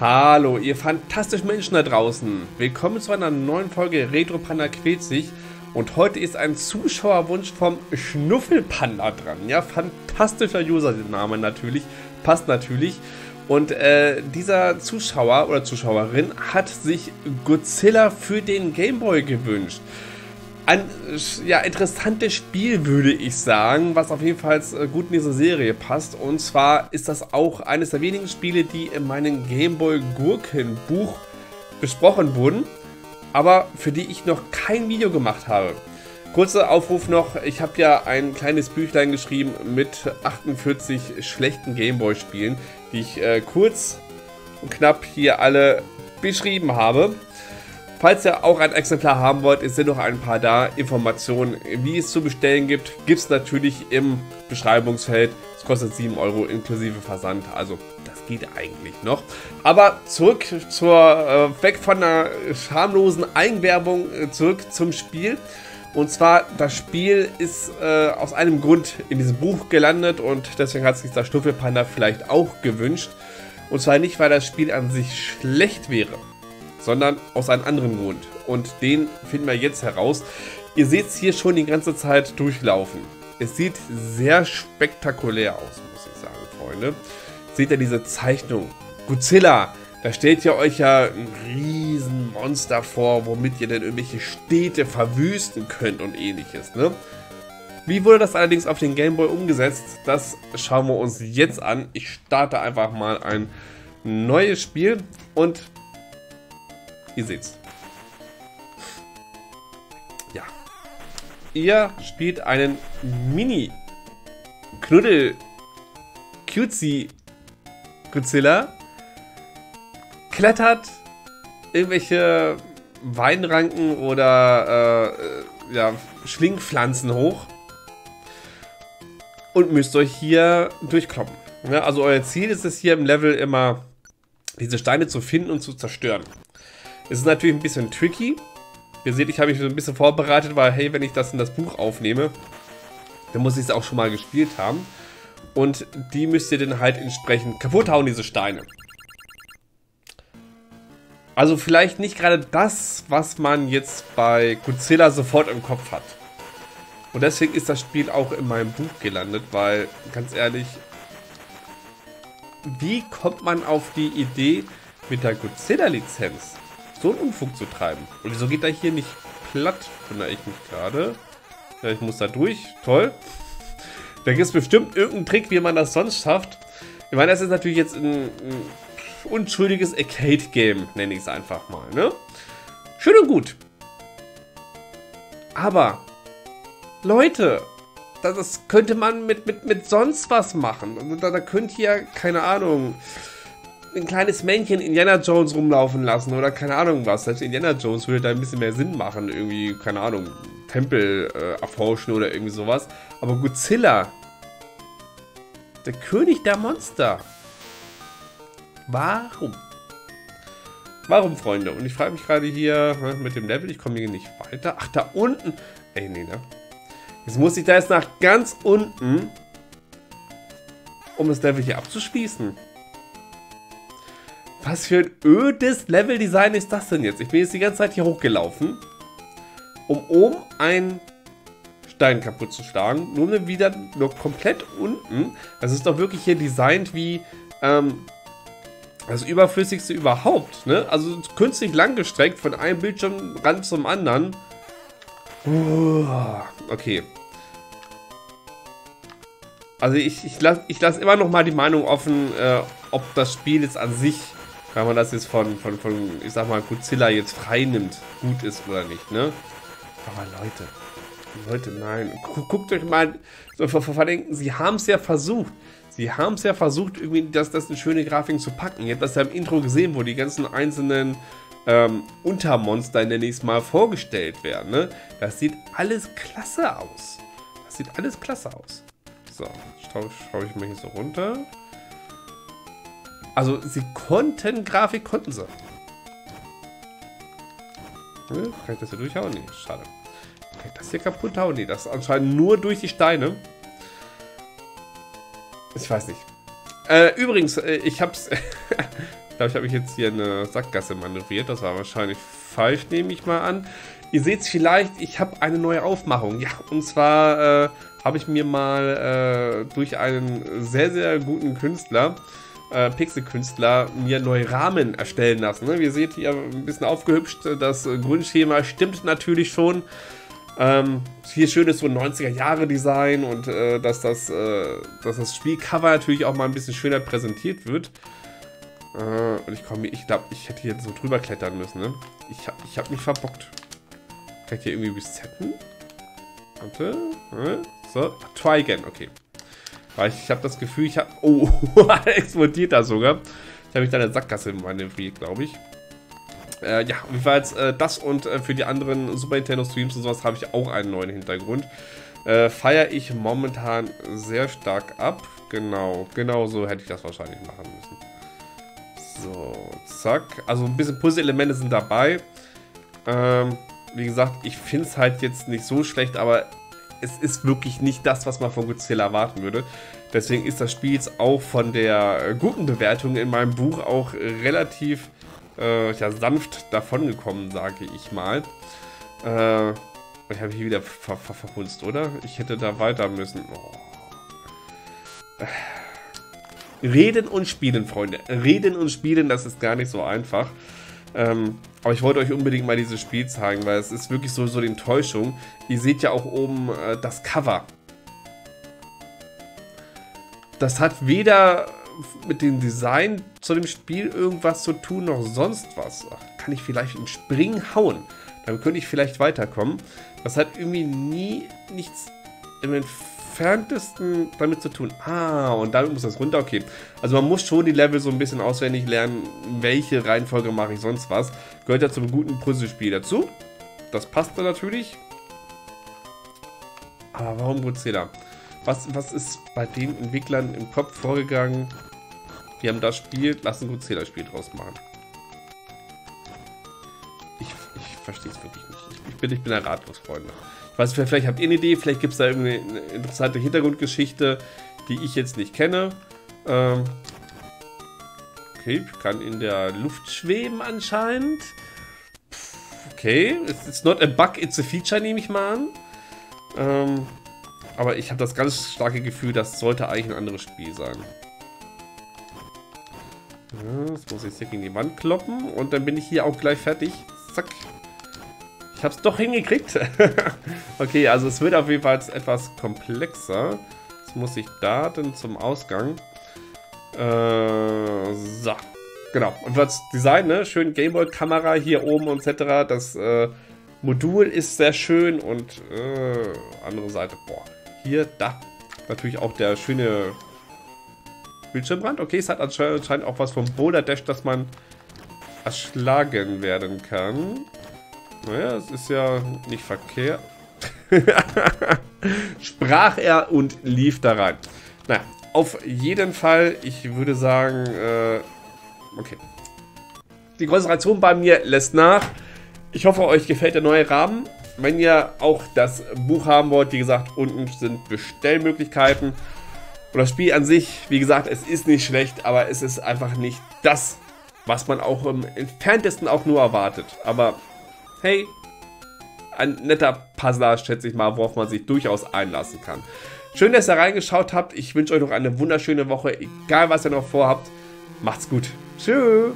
Hallo, ihr fantastischen Menschen da draußen. Willkommen zu einer neuen Folge Retro Panda quält sich. Und heute ist ein Zuschauerwunsch vom Schnuffelpanda dran. Ja, fantastischer Username natürlich. Passt natürlich. Und äh, dieser Zuschauer oder Zuschauerin hat sich Godzilla für den Gameboy gewünscht ein ja, interessantes Spiel, würde ich sagen, was auf jeden Fall äh, gut in diese Serie passt. Und zwar ist das auch eines der wenigen Spiele, die in meinem Gameboy Gurken Buch besprochen wurden, aber für die ich noch kein Video gemacht habe. Kurzer Aufruf noch, ich habe ja ein kleines Büchlein geschrieben mit 48 schlechten Gameboy-Spielen, die ich äh, kurz und knapp hier alle beschrieben habe. Falls ihr auch ein Exemplar haben wollt, es sind noch ein paar da. Informationen, wie es zu bestellen gibt, gibt es natürlich im Beschreibungsfeld. Es kostet 7 Euro inklusive Versand, also das geht eigentlich noch. Aber zurück zur, äh, weg von der schamlosen Eigenwerbung, äh, zurück zum Spiel. Und zwar, das Spiel ist äh, aus einem Grund in diesem Buch gelandet und deswegen hat sich der Schnuffelpanda vielleicht auch gewünscht. Und zwar nicht, weil das Spiel an sich schlecht wäre sondern aus einem anderen Grund. Und den finden wir jetzt heraus. Ihr seht es hier schon die ganze Zeit durchlaufen. Es sieht sehr spektakulär aus, muss ich sagen, Freunde. Seht ihr diese Zeichnung? Godzilla, da stellt ihr euch ja ein Riesenmonster vor, womit ihr denn irgendwelche Städte verwüsten könnt und ähnliches, ne? Wie wurde das allerdings auf den Gameboy umgesetzt? Das schauen wir uns jetzt an. Ich starte einfach mal ein neues Spiel und Ihr seht's. Ja. Ihr spielt einen Mini Knuddel Cutesy Godzilla. Klettert irgendwelche Weinranken oder äh, ja, Schlingpflanzen hoch. Und müsst euch hier durchkloppen. Ja, also euer Ziel ist es hier im Level immer, diese Steine zu finden und zu zerstören. Es ist natürlich ein bisschen tricky. Ihr seht, ich habe mich so ein bisschen vorbereitet, weil, hey, wenn ich das in das Buch aufnehme, dann muss ich es auch schon mal gespielt haben. Und die müsst ihr dann halt entsprechend kaputt hauen, diese Steine. Also vielleicht nicht gerade das, was man jetzt bei Godzilla sofort im Kopf hat. Und deswegen ist das Spiel auch in meinem Buch gelandet, weil, ganz ehrlich, wie kommt man auf die Idee, mit der Godzilla-Lizenz so einen Unfug zu treiben. Und wieso geht er hier nicht platt, wundere ich mich gerade. Ja, ich muss da durch. Toll. Da gibt es bestimmt irgendeinen Trick, wie man das sonst schafft. Ich meine, das ist natürlich jetzt ein, ein unschuldiges Arcade-Game, nenne ich es einfach mal. Ne? Schön und gut. Aber, Leute, das könnte man mit, mit, mit sonst was machen. Da, da könnt ihr, keine Ahnung, ein kleines Männchen Indiana Jones rumlaufen lassen oder keine Ahnung was. Selbst Indiana Jones würde da ein bisschen mehr Sinn machen. Irgendwie, keine Ahnung, Tempel äh, erforschen oder irgendwie sowas. Aber Godzilla, der König der Monster. Warum? Warum, Freunde? Und ich frage mich gerade hier ne, mit dem Level, ich komme hier nicht weiter. Ach, da unten. Ey, nee, ne? Jetzt muss ich da jetzt nach ganz unten, um das Level hier abzuschließen. Was für ein ödes Leveldesign ist das denn jetzt? Ich bin jetzt die ganze Zeit hier hochgelaufen, um oben einen Stein kaputt zu schlagen. Nur wieder noch komplett unten. Das ist doch wirklich hier designt wie ähm, das Überflüssigste überhaupt. Ne? Also künstlich langgestreckt von einem Bildschirmrand zum anderen. okay. Also ich, ich lasse ich lass immer noch mal die Meinung offen, äh, ob das Spiel jetzt an sich wenn man das jetzt von, von, von, ich sag mal, Godzilla jetzt frei nimmt, gut ist oder nicht, ne? Aber Leute, Leute, nein. Guckt euch mal, so verdenken, sie haben es ja versucht. Sie haben es ja versucht, irgendwie das, das in schöne Grafiken zu packen. Ihr habt das ja im Intro gesehen, wo die ganzen einzelnen ähm, Untermonster, nenne ich es mal, vorgestellt werden. Ne? Das sieht alles klasse aus. Das sieht alles klasse aus. So, schaue schau ich mal hier so runter. Also sie konnten, Grafik konnten sie. Hm, kann ich das hier durchhauen? Nee, schade. Kann ich das hier kaputt hauen? Nee, das ist anscheinend nur durch die Steine. Ich weiß nicht. Äh, übrigens, äh, ich hab's... glaube, ich habe mich jetzt hier in eine Sackgasse manövriert. Das war wahrscheinlich falsch, nehme ich mal an. Ihr seht es vielleicht, ich habe eine neue Aufmachung. Ja, und zwar äh, habe ich mir mal äh, durch einen sehr, sehr guten Künstler, äh, Pixel-Künstler, mir neue Rahmen erstellen lassen. Ne? Wie ihr seht, hier ein bisschen aufgehübscht. Das Grundschema stimmt natürlich schon. Ähm, hier schön ist so ein 90er-Jahre-Design und äh, dass, das, äh, dass das Spielcover natürlich auch mal ein bisschen schöner präsentiert wird. Äh, und ich komme, ich glaube, ich hätte hier so drüber klettern müssen, ne? Ich, ich habe mich verbockt. Kann ich hier irgendwie resetten? Warte. Äh, so, try again, okay. Weil ich, ich habe das Gefühl, ich habe... Oh, explodiert da sogar. Ich habe mich da in der Sackgasse manövriert, glaube ich. Äh, ja, jedenfalls äh, das und äh, für die anderen Super Nintendo Streams und sowas habe ich auch einen neuen Hintergrund. Äh, Feiere ich momentan sehr stark ab. Genau, genau so hätte ich das wahrscheinlich machen müssen. So, zack. Also ein bisschen Puzzle-Elemente sind dabei. Ähm, wie gesagt, ich finde es halt jetzt nicht so schlecht, aber es ist wirklich nicht das, was man von Godzilla erwarten würde. Deswegen ist das Spiel jetzt auch von der guten Bewertung in meinem Buch auch relativ äh, ja, sanft davongekommen, sage ich mal. Äh, ich habe hier wieder ver ver verhunzt, oder? Ich hätte da weiter müssen. Oh. Reden und spielen, Freunde. Reden und spielen, das ist gar nicht so einfach. Ähm, aber ich wollte euch unbedingt mal dieses Spiel zeigen, weil es ist wirklich so, so die Enttäuschung. Ihr seht ja auch oben äh, das Cover. Das hat weder mit dem Design zu dem Spiel irgendwas zu tun, noch sonst was. Ach, kann ich vielleicht im Springen hauen? Dann könnte ich vielleicht weiterkommen. Das hat irgendwie nie nichts im entferntesten damit zu tun. Ah, und damit muss das runter. Okay. Also man muss schon die Level so ein bisschen auswendig lernen, welche Reihenfolge mache ich sonst was. Gehört ja zum guten Puzzlespiel dazu. Das passt da natürlich. Aber warum Godzilla? Was, was ist bei den Entwicklern im Kopf vorgegangen? Die haben das Spiel, lassen Godzilla-Spiel draus machen. Verstehe es wirklich nicht. Ich, bin, ich bin ein ratlos, Freunde. Ich weiß, vielleicht habt ihr eine Idee, vielleicht gibt es da irgendeine interessante Hintergrundgeschichte, die ich jetzt nicht kenne. Ähm okay, ich kann in der Luft schweben anscheinend. Okay, it's not a bug, it's a feature, nehme ich mal an. Ähm, aber ich habe das ganz starke Gefühl, das sollte eigentlich ein anderes Spiel sein. Ja, jetzt muss ich hier gegen die Wand kloppen und dann bin ich hier auch gleich fertig. Zack. Ich habe es doch hingekriegt. okay, also es wird auf jeden Fall etwas komplexer. Jetzt muss ich da dann zum Ausgang. Äh, so. Genau. Und das Design, ne? Schön Gameboy-Kamera hier oben und etc. Das äh, Modul ist sehr schön und äh, andere Seite. Boah. Hier, da. Natürlich auch der schöne Bildschirmbrand. Okay, es hat anscheinend auch was vom Boulder Dash, dass man erschlagen werden kann. Naja, es ist ja nicht verkehrt. Sprach er und lief da rein. Naja, auf jeden Fall, ich würde sagen, äh, okay. Die Konzentration bei mir lässt nach. Ich hoffe, euch gefällt der neue Rahmen. Wenn ihr auch das Buch haben wollt, wie gesagt, unten sind Bestellmöglichkeiten. Und das Spiel an sich, wie gesagt, es ist nicht schlecht, aber es ist einfach nicht das, was man auch im entferntesten auch nur erwartet. Aber hey, ein netter Puzzler, schätze ich mal, worauf man sich durchaus einlassen kann. Schön, dass ihr reingeschaut habt. Ich wünsche euch noch eine wunderschöne Woche, egal was ihr noch vorhabt. Macht's gut. Tschüss.